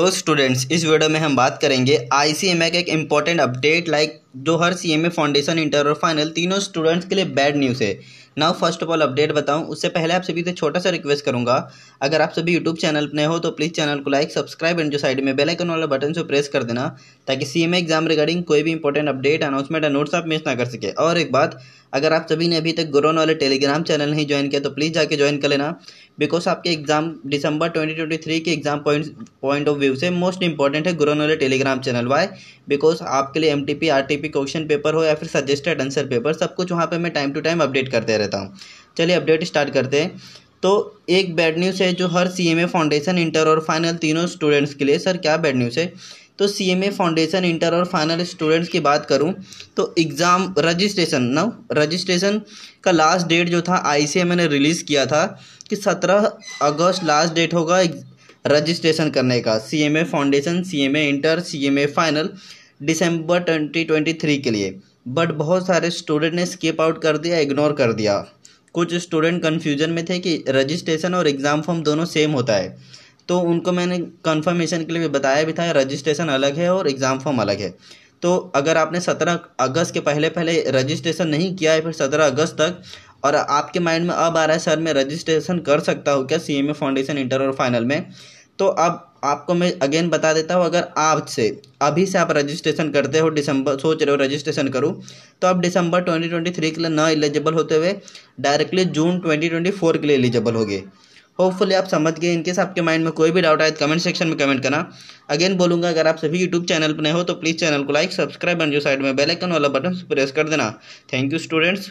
तो स्टूडेंट्स इस वीडियो में हम बात करेंगे आई सी का एक इंपॉर्टेंट अपडेट लाइक जो हर सीएमए फाउंडेशन इंटर और फाइनल तीनों स्टूडेंट्स के लिए बैड न्यूज़ है। Now first of all update बताऊँ। उससे पहले आप सभी से छोटा सा रिक्वेस्ट करूँगा। अगर आप सभी यूट्यूब चैनल पर नए हो तो प्लीज़ चैनल को लाइक सब्सक्राइब एंड जो साइड में बेल आइकन वाला बटन से प्रेस कर देना, ताकि सीएमए एग्ज़ाम रिगार्डिंग कोई भी इंपॉर्टेंट अपडेट अनाउंसमेंट या नोट्स आप मिस ना कर सके। और एक बात, अगर आप सभी ने अभी तक गुरोन वाले टेलीग्राम चैनल नहीं ज्वाइन किया तो प्लीज़ जाके ज्वाइन कर लेना। बिकॉज़ आपके एग्ज़ाम दिसंबर 2023 के exam point point of view से मोस्ट इंपॉर्टेंट है गुरोन वाले टेलीग्राम चैनल वाई बिकॉज़ आपके लिए M T P R T P question paper हो या फिर सजेस्टेड आंसर पेपर सब कुछ वहाँ पे मैं टाइम टू टाइम अपडेट करते रहता हूँ। चलिए अपडेट स्टार्ट करते हैं। तो एक बैड न्यूज़ है जो हर C M A foundation inter और फाइनल तीनों स्टूडेंट्स के लिए सर क्या बैड न्यूज़ है? तो C M A foundation inter और फाइनल स्टूडेंट्स की बात करूँ तो एग्ज़ाम रजिस्ट्रेशन ना रजिस्ट्रेशन का लास्ट डेट जो था आई सी एम ने रिलीज़ किया था कि सत्रह अगस्त लास्ट डेट होगा रजिस्ट्रेशन करने का। C M A foundation C M A inter C M A final December twenty twenty three के लिए। बट बहुत सारे स्टूडेंट ने स्किप आउट कर दिया इग्नोर कर दिया। कुछ स्टूडेंट कन्फ्यूज़न में थे कि रजिस्ट्रेशन और एग्ज़ाम फॉर्म दोनों सेम होता है। तो उनको मैंने कन्फर्मेशन के लिए भी बताया भी था रजिस्ट्रेशन अलग है और एग्ज़ाम फॉर्म अलग है। तो अगर आपने सत्रह अगस्त के पहले पहले रजिस्ट्रेशन नहीं किया है, फिर सत्रह अगस्त तक, और आपके माइंड में अब आ रहा है, सर, मैं रजिस्ट्रेशन कर सकता हूँ क्या C M A foundation inter और फाइनल में? तो अब आपको मैं अगेन बता देता हूँ, अगर आज से, अभी से आप रजिस्ट्रेशन करते हो दिसंबर सोच रहे हो रजिस्ट्रेशन करूँ तो आप दिसंबर 2023 के लिए ना एलिजिबल होते हुए डायरेक्टली जून 2024 के लिए एलिजिबल हो गए होपफुली आप समझ गए इनकेस आपके माइंड में कोई भी डाउट आए तो कमेंट सेक्शन में कमेंट करना। अगेन बोलूँगा, अगर आप सभी यूट्यूब चैनल पर नए हो तो प्लीज़ चैनल को लाइक सब्सक्राइब एंड जो साइड में बेल आइकन वाला बटन प्रेस कर देना। Thank you students